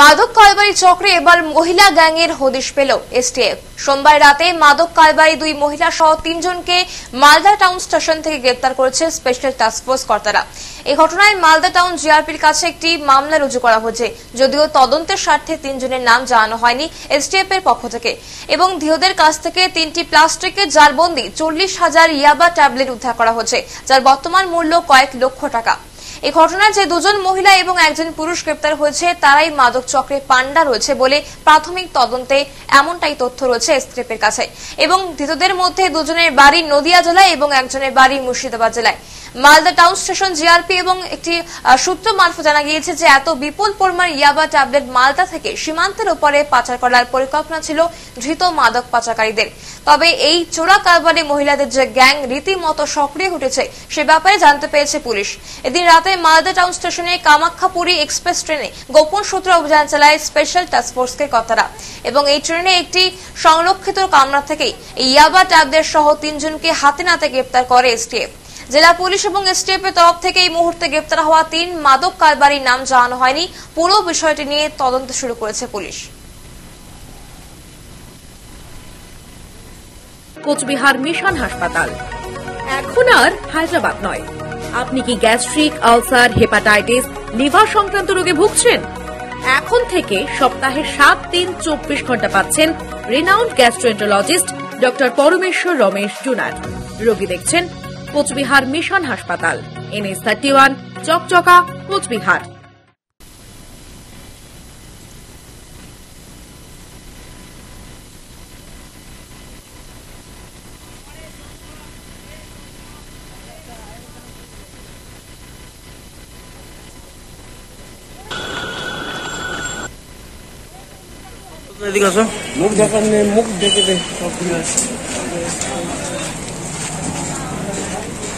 মাদক কারবারি চক্রে এবার মহিলা গ্যাংয়ের হদিশ পেল এসটিএফ। সোমবার রাতে মাদক কারবারি দুই মহিলা সহ তিনজনকে মালদা টাউন স্টেশন থেকে গ্রেপ্তার করেছে স্পেশাল টাস্কফোর্স কর্তারা। এই ঘটনায় মালদা টাউন জিআরপির কাছে একটি মামলা রুজু করা হয়েছে, যদিও তদন্তের স্বার্থে তিনজনের নাম জানানো হয়নি এসটিএফ এর পক্ষ থেকে। এবং ধীরদের কাছ থেকে তিনটি প্লাস্টিকের জারবন্দি চল্লিশ হাজার ইয়াবা ট্যাবলেট উদ্ধার করা হয়েছে, যার বর্তমান মূল্য কয়েক লক্ষ টাকা। এই ঘটনায় যে দুজন মহিলা এবং একজন পুরুষ গ্রেপ্তার হয়েছে, তারাই মাদক চক্রে পান্ডা রয়েছে বলে প্রাথমিক তদন্তে এমনটাই তথ্য রয়েছে স্ত্রীপের কাছে। এবং ধৃতদের মধ্যে দুজনের বাড়ি নদিয়া জেলায় এবং একজনের বাড়ি মুর্শিদাবাদ জেলায়। মালদা টাউন স্টেশন জিআরপি এবং একটি সূত্র মারফত জানা গিয়েছে যে এত বিপুল পরিমাণ ইয়াবা ট্যাবলেট মালদা থেকে সীমান্তের উপরে পাচার করার পরিকল্পনা ছিল ধৃত মাদক পাচারকারীদের। তবে এই চোরা কারবারে মহিলাদের যে গ্যাং রীতিমতো সক্রিয় উঠেছে সে ব্যাপারে জানতে পেরেছে পুলিশ। এদিন রাতে মালদা টাউন স্টেশনে কামাখ্যাপুরী এক্সপ্রেস ট্রেনে গোপন সূত্রে অভিযান চালায় স্পেশাল টাস্কফোর্সের কর্তারা। এবং এই ট্রেনে একটি সংরক্ষিত কামরা থেকেই ইয়াবা ট্যাবলেট সহ তিনজনকে হাতে নাতে গ্রেপ্তার করে এসটিএফ জেলা পুলিশ এবং এসটিএফ এর তরফ থেকে এই মুহূর্তে গ্রেপ্তার হওয়া তিন মাদক কারবারির নাম জানানো হয়নি। পুরো বিষয়টি নিয়ে তদন্ত শুরু করেছে পুলিশ। কোচবিহার মিশন হাসপাতাল। এখন আর হায়দ্রাবাদ নয়। আপনি কি গ্যাস্ট্রিক, আলসার, হেপাটাইটিস, লিভার সংক্রান্ত রোগে ভুগছেন? এখন থেকে সপ্তাহে সাত দিন চব্বিশ ঘণ্টা পাচ্ছেন রিনাউন্ড গ্যাস্ট্রোএন্টারোলজিস্ট ডক্টর পরমেশ্বর রমেশ জুনার রোগী দেখছেন কোচবিহার মিশন হাসপাতাল। NS thirty one Chakchaka Cooch Behar. এদিকে আসো? মুখ নেই মুখ দেখে দে সব Thank you.